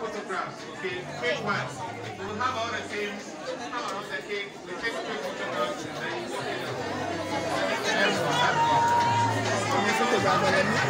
photographs, okay? Take one. We will have all the come around the cake, we take quick photographs, and then you okay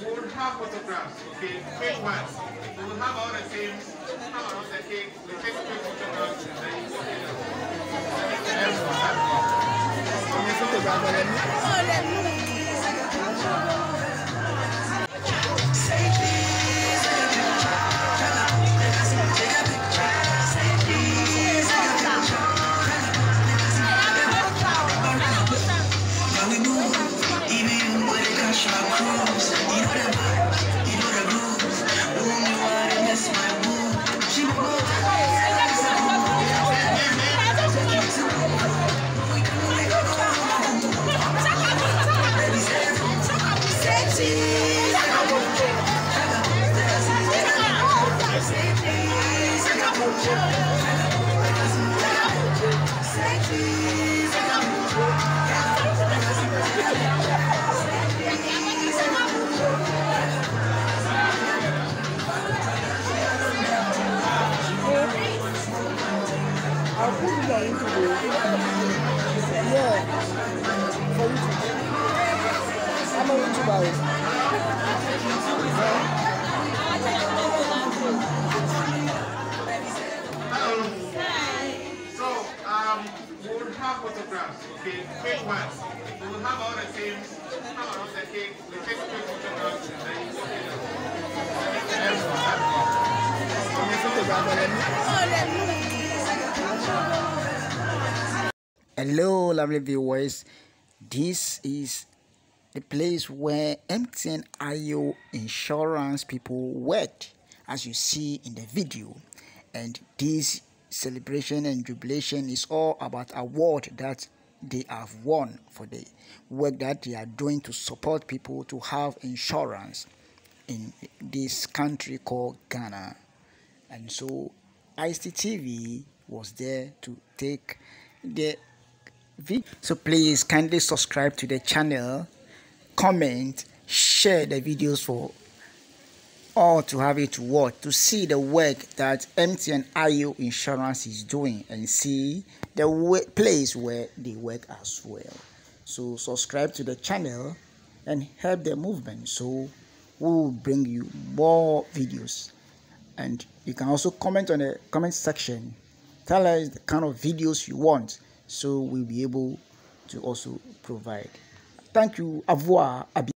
we will have photographs, okay? Take one. We will have all the teams come around the cake, we take quick photographs, and then you okay now. I'm yeah for YouTube. I'm a YouTuber. Hello. So, um, we will have photographs, okay? Take one. We will have all the teams come the cake, we take quick photographs, and then you. I'm a photographer. Hello, lovely viewers. This is the place where MTN aYo insurance people work, as you see in the video. And this celebration and jubilation is all about award that they have won for the work that they are doing to support people to have insurance in this country called Ghana. And so IST TV was there to take the. So please kindly subscribe to the channel, comment, share the videos for all to have it to watch to see the work that MTN aYo Insurance is doing and see the place where they work as well. So subscribe to the channel and help the movement. So we will bring you more videos and you can also comment on the comment section tell us the kind of videos you want so we'll be able to also provide. Thank you. Avoir